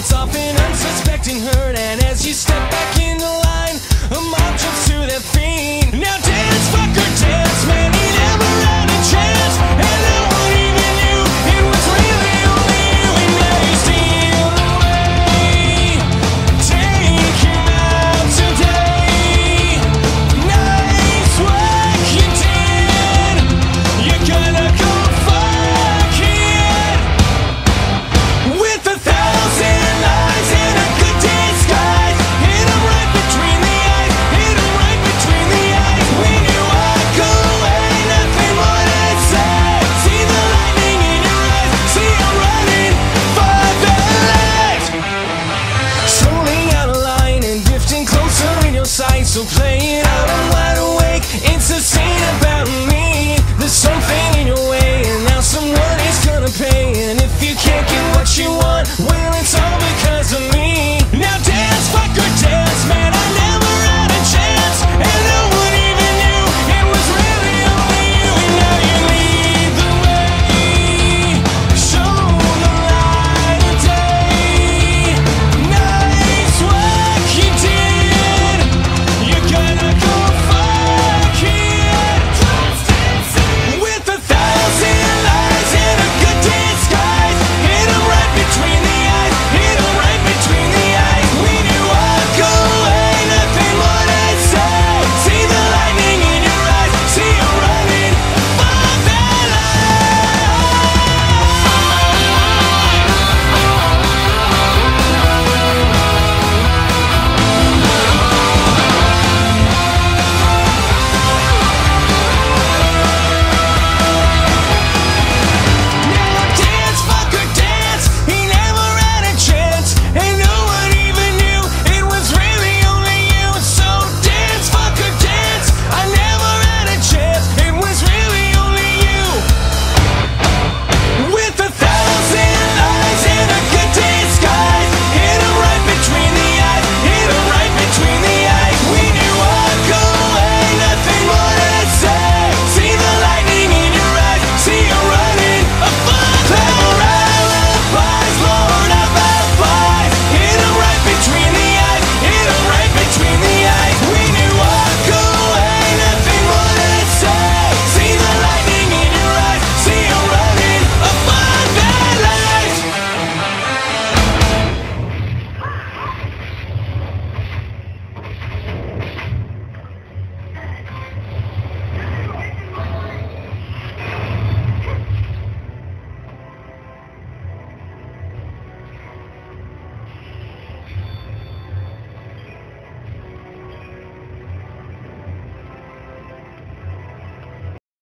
Hands off unsuspecting her.